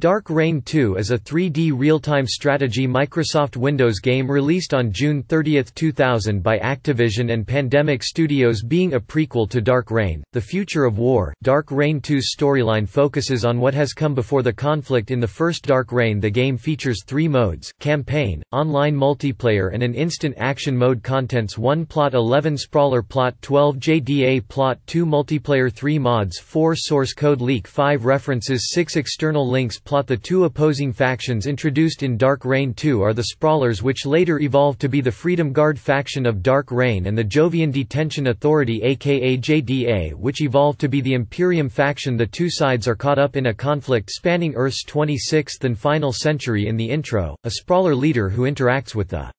Dark Reign 2 is a 3D real-time strategy Microsoft Windows game released on June 30, 2000 by Activision and Pandemic Studios being a prequel to Dark Reign, The Future of War. Dark Reign 2's storyline focuses on what has come before the conflict in the first Dark Reign The game features three modes, campaign, online multiplayer and an instant action mode contents 1 plot 11 sprawler plot 12 JDA plot 2 multiplayer 3 mods 4 source code leak 5 references 6 external links plot The two opposing factions introduced in Dark Reign 2 are the Sprawlers which later evolved to be the Freedom Guard faction of Dark Reign and the Jovian Detention Authority aka JDA which evolved to be the Imperium faction. The two sides are caught up in a conflict spanning Earth's 26th and final century. In the intro, a Sprawler leader who interacts with the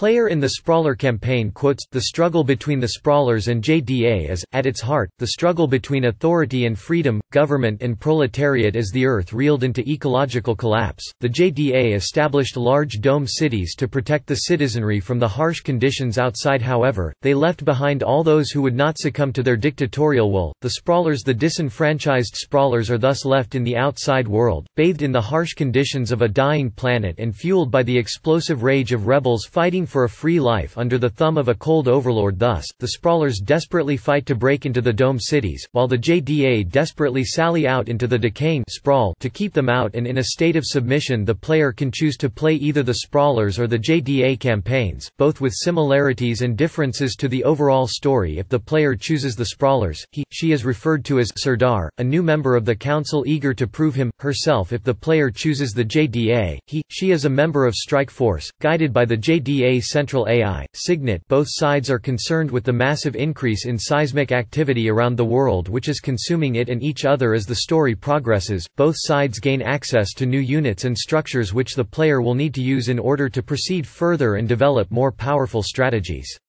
Player in the Sprawler campaign quotes, the struggle between the Sprawlers and JDA is, at its heart, the struggle between authority and freedom, government and proletariat as the Earth reeled into ecological collapse. The JDA established large dome cities to protect the citizenry from the harsh conditions outside however, they left behind all those who would not succumb to their dictatorial will. The Sprawlers the disenfranchised Sprawlers are thus left in the outside world, bathed in the harsh conditions of a dying planet and fueled by the explosive rage of rebels fighting for a free life under the thumb of a cold overlord. Thus, the Sprawlers desperately fight to break into the dome cities, while the JDA desperately sally out into the decaying sprawl to keep them out and in a state of submission the player can choose to play either the Sprawlers or the JDA campaigns, both with similarities and differences to the overall story. If the player chooses the Sprawlers, he, she is referred to as Sirdar, a new member of the Council eager to prove him, herself. If the player chooses the JDA, he, she is a member of Strike Force, guided by the JDA Central AI, Signet both sides are concerned with the massive increase in seismic activity around the world which is consuming it and each other as the story progresses, both sides gain access to new units and structures which the player will need to use in order to proceed further and develop more powerful strategies.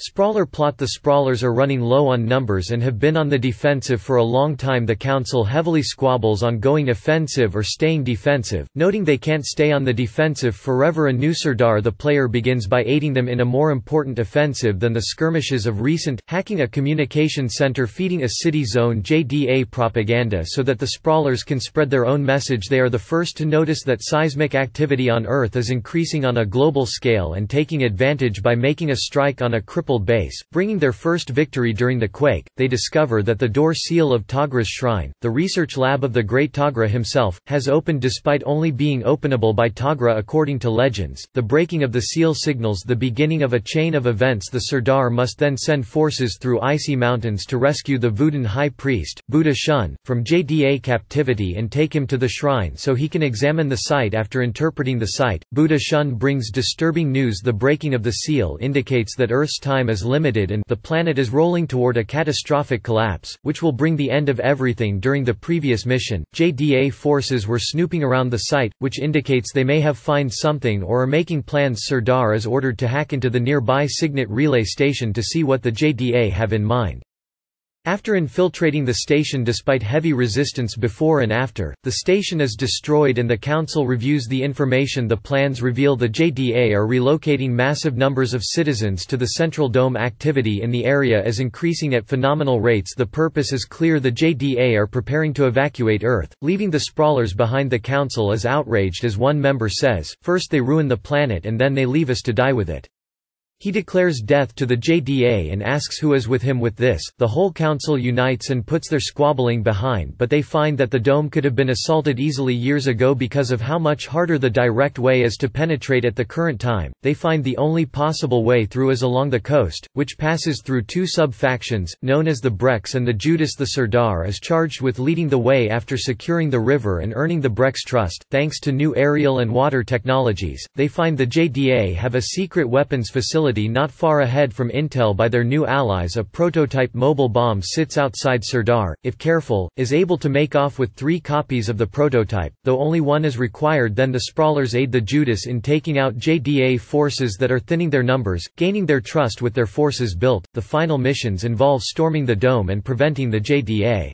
Sprawler plot The Sprawlers are running low on numbers and have been on the defensive for a long time. The Council heavily squabbles on going offensive or staying defensive, noting they can't stay on the defensive forever. A new Sirdar the player begins by aiding them in a more important offensive than the skirmishes of recent, hacking a communication center feeding a city zone JDA propaganda so that the Sprawlers can spread their own message. They are the first to notice that seismic activity on Earth is increasing on a global scale and taking advantage by making a strike on a crippled base, bringing their first victory during the quake, they discover that the door seal of Togra's shrine, the research lab of the great Togra himself, has opened despite only being openable by Togra according to legends. The breaking of the seal signals the beginning of a chain of events the Sirdar must then send forces through icy mountains to rescue the Voodoo high priest, Buddha Shun, from JDA captivity and take him to the shrine so he can examine the site after interpreting the site. Buddha Shun brings disturbing news the breaking of the seal indicates that Earth's time time is limited and the planet is rolling toward a catastrophic collapse, which will bring the end of everything during the previous mission. JDA forces were snooping around the site, which indicates they may have find something or are making plans Sirdar is ordered to hack into the nearby Signet relay station to see what the JDA have in mind. After infiltrating the station despite heavy resistance before and after, the station is destroyed and the Council reviews the information the plans reveal. The JDA are relocating massive numbers of citizens to the Central Dome activity in the area is increasing at phenomenal rates. The purpose is clear. The JDA are preparing to evacuate Earth, leaving the sprawlers behind the Council is outraged as one member says, first they ruin the planet and then they leave us to die with it. He declares death to the JDA and asks who is with him with this. The whole council unites and puts their squabbling behind, but they find that the dome could have been assaulted easily years ago because of how much harder the direct way is to penetrate at the current time. They find the only possible way through is along the coast, which passes through two sub-factions, known as the Brex and the Judas. The Sirdar is charged with leading the way after securing the river and earning the Brex trust. Thanks to new aerial and water technologies, they find the JDA have a secret weapons facility facility not far ahead from Intel by their new allies a prototype mobile bomb sits outside Sirdar, if careful, is able to make off with three copies of the prototype, though only one is required then the Sprawlers aid the Judas in taking out JDA forces that are thinning their numbers, gaining their trust with their forces built. The final missions involve storming the dome and preventing the JDA.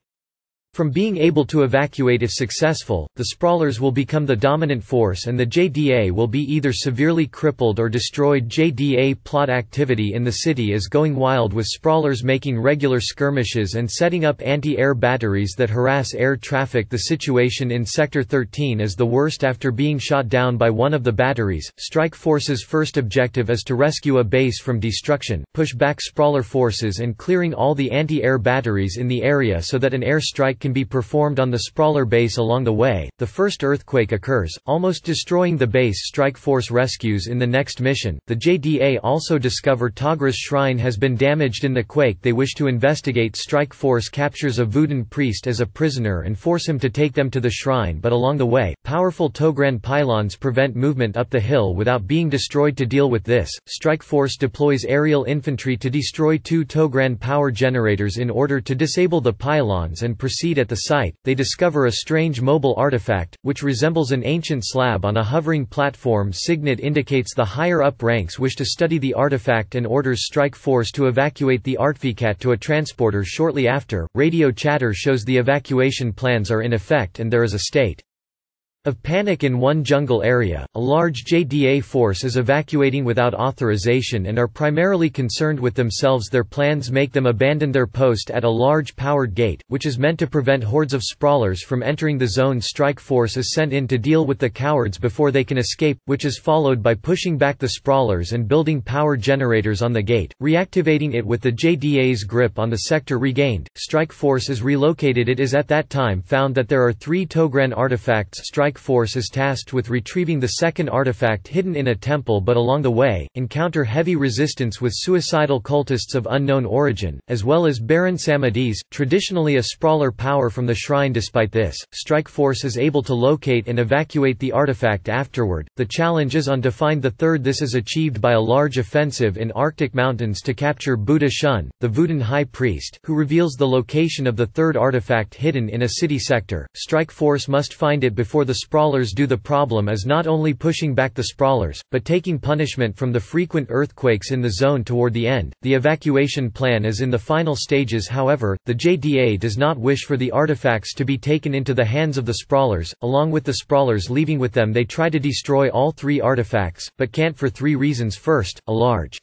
From being able to evacuate if successful, the Sprawlers will become the dominant force and the JDA will be either severely crippled or destroyed. JDA plot activity in the city is going wild with Sprawlers making regular skirmishes and setting up anti-air batteries that harass air traffic. The situation in Sector 13 is the worst after being shot down by one of the batteries. Strike Force's first objective is to rescue a base from destruction, push back Sprawler forces and clearing all the anti-air batteries in the area so that an air strike can be performed on the Sprawler base along the way. The first earthquake occurs, almost destroying the base Strike Force rescues in the next mission. The JDA also discover Togra's shrine has been damaged in the quake. They wish to investigate. Strike Force captures a Voodoo priest as a prisoner and force him to take them to the shrine, but along the way, powerful Togran pylons prevent movement up the hill without being destroyed. To deal with this, Strike Force deploys aerial infantry to destroy two Togran power generators in order to disable the pylons and proceed at the site, they discover a strange mobile artifact, which resembles an ancient slab on a hovering platform Signet indicates the higher-up ranks wish to study the artifact and orders Strike Force to evacuate the Artifact to a transporter shortly after. Radio chatter shows the evacuation plans are in effect and there is a state of panic in one jungle area, a large JDA force is evacuating without authorization and are primarily concerned with themselves. Their plans make them abandon their post at a large powered gate, which is meant to prevent hordes of sprawlers from entering the zone. Strike force is sent in to deal with the cowards before they can escape, which is followed by pushing back the sprawlers and building power generators on the gate, reactivating it with the JDA's grip on the sector regained, strike force is relocated. It is at that time found that there are three Togran artifacts. Strike strike force is tasked with retrieving the second artifact hidden in a temple but along the way, encounter heavy resistance with suicidal cultists of unknown origin, as well as Baron Samedis, traditionally a sprawler power from the shrine despite this, strike force is able to locate and evacuate the artifact afterward. The challenge is on to find the third this is achieved by a large offensive in Arctic mountains to capture Buddha Shun, the Voodoo high priest, who reveals the location of the third artifact hidden in a city sector. Strike force must find it before the sprawlers do the problem is not only pushing back the sprawlers, but taking punishment from the frequent earthquakes in the zone toward the end. The evacuation plan is in the final stages however, the JDA does not wish for the artifacts to be taken into the hands of the sprawlers, along with the sprawlers leaving with them they try to destroy all three artifacts, but can't for three reasons first, a large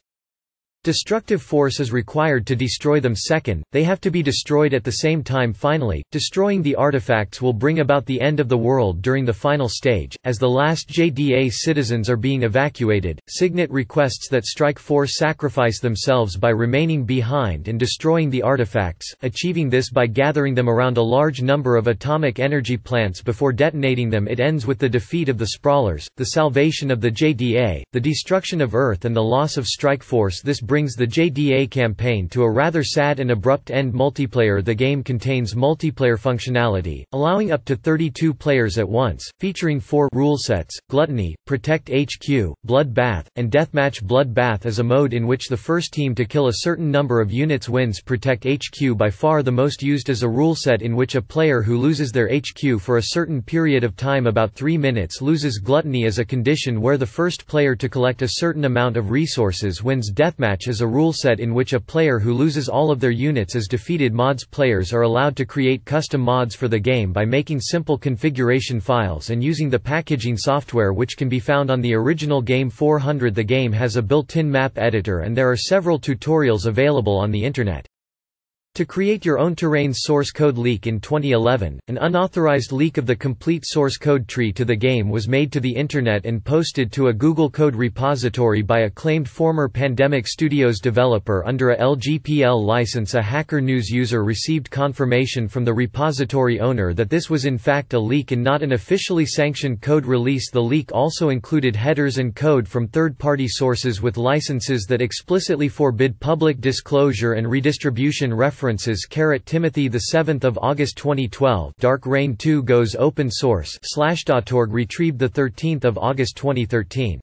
Destructive force is required to destroy them. Second, they have to be destroyed at the same time. Finally, destroying the artifacts will bring about the end of the world during the final stage, as the last JDA citizens are being evacuated, Signet requests that Strike Force sacrifice themselves by remaining behind and destroying the artifacts, achieving this by gathering them around a large number of atomic energy plants before detonating them. It ends with the defeat of the Sprawlers, the salvation of the JDA, the destruction of Earth and the loss of Strike Force. This brings the JDA campaign to a rather sad and abrupt end. Multiplayer The game contains multiplayer functionality, allowing up to 32 players at once, featuring four rule sets, Gluttony, Protect HQ, Blood Bath, and Deathmatch. Blood Bath is a mode in which the first team to kill a certain number of units wins Protect HQ by far the most used as a rule set in which a player who loses their HQ for a certain period of time about 3 minutes loses Gluttony as a condition where the first player to collect a certain amount of resources wins Deathmatch match is a rule set in which a player who loses all of their units is defeated mods players are allowed to create custom mods for the game by making simple configuration files and using the packaging software which can be found on the original game 400 the game has a built-in map editor and there are several tutorials available on the internet. To create your own terrain source code leak in 2011, an unauthorized leak of the complete source code tree to the game was made to the Internet and posted to a Google Code repository by a claimed former Pandemic Studios developer under a LGPL license. A Hacker News user received confirmation from the repository owner that this was in fact a leak and not an officially sanctioned code release. The leak also included headers and code from third party sources with licenses that explicitly forbid public disclosure and redistribution references Timothy 7 August 2012 Dark Reign 2 goes open source Slashdot.org retrieved 13 August 2013